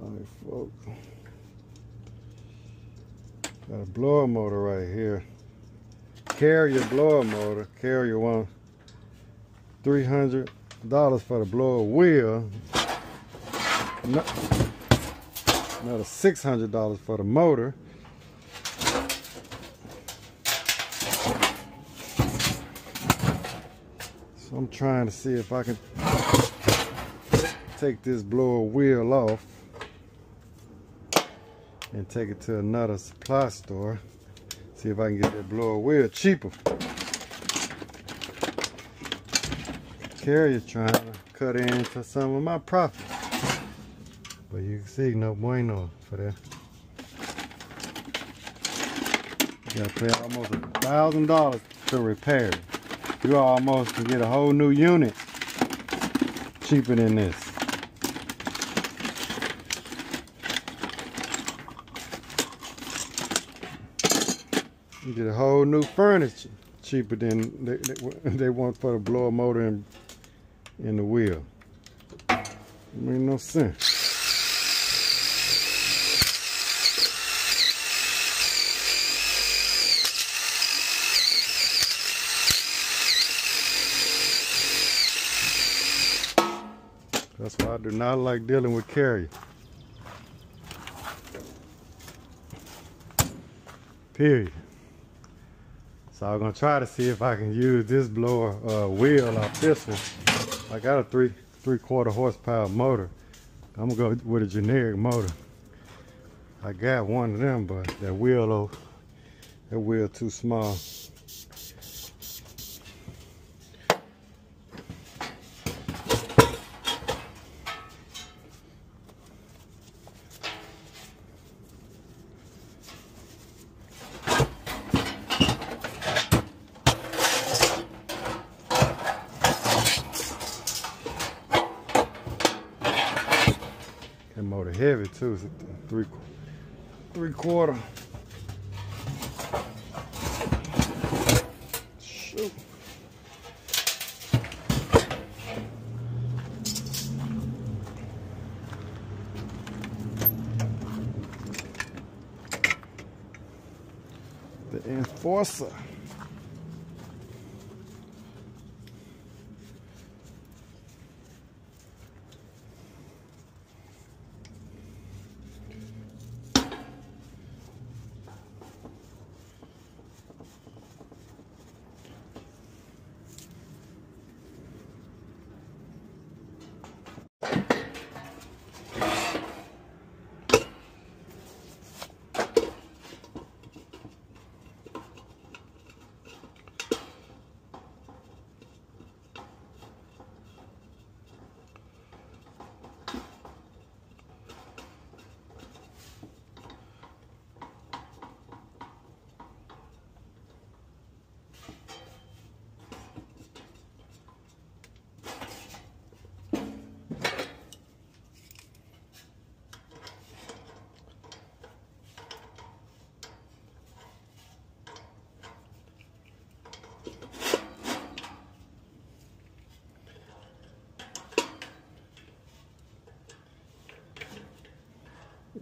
All right, folks. Got a blower motor right here. Carrier blower motor. Carrier one. Three hundred dollars for the blower wheel. No- Another six hundred dollars for the motor. So I'm trying to see if I can take this blower wheel off and take it to another supply store. See if I can get that blower wheel cheaper. Carrier trying to cut into some of my profit. But you can see no bueno for that. You gotta pay almost a thousand dollars to repair. You almost can get a whole new unit cheaper than this. You get a whole new furniture cheaper than they, they, they want for the blower motor and, and the wheel. It make no sense. That's why I do not like dealing with carrier. Period. So I'm gonna try to see if I can use this blower uh, wheel off this one. I got a three three quarter horsepower motor. I'm gonna go with a generic motor. I got one of them, but that wheel though, that wheel too small. That motor heavy too. It's three three quarter. The enforcer.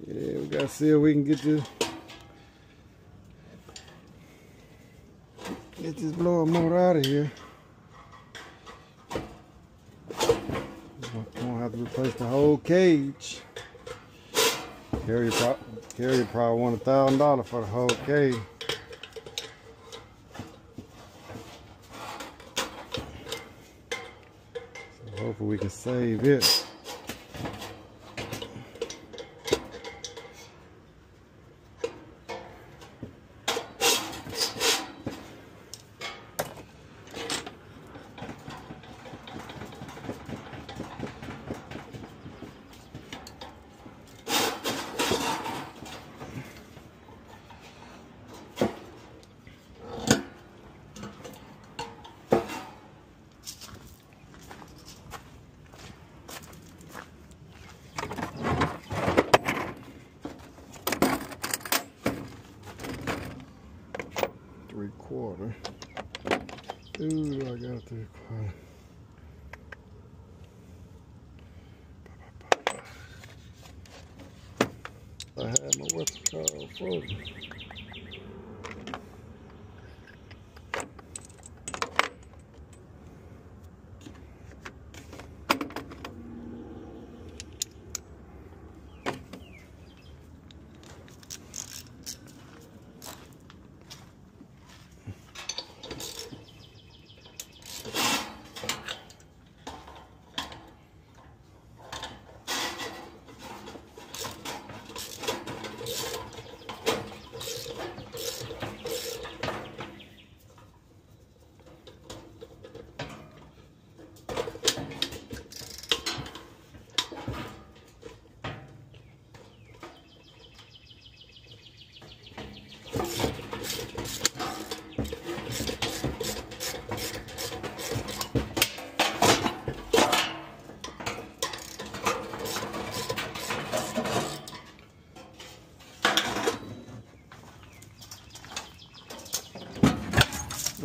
Yeah, we gotta see if we can get this get this blower motor out of here. Gonna have to replace the whole cage. Carrier, pro- carrier probably want a thousand dollars for the whole cage. So hopefully we can save it. three Ooh, I got quarter. I had my called frozen.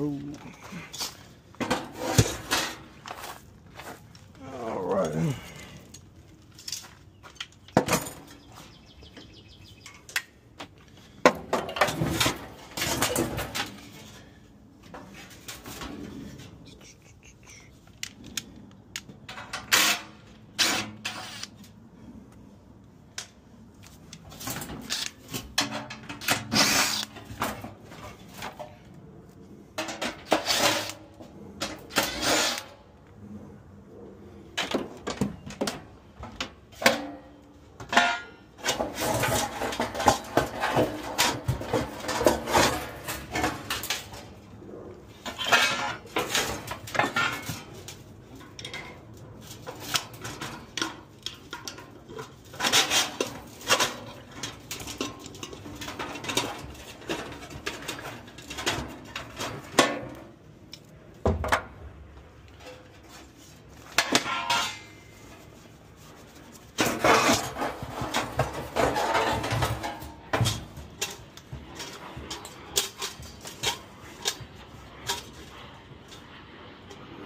Ooh. All right.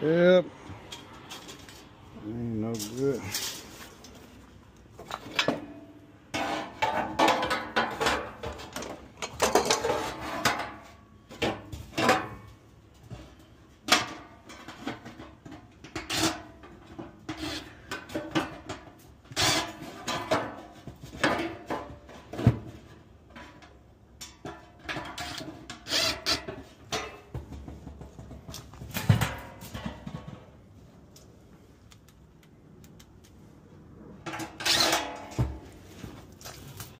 Yep.